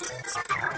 Thank you.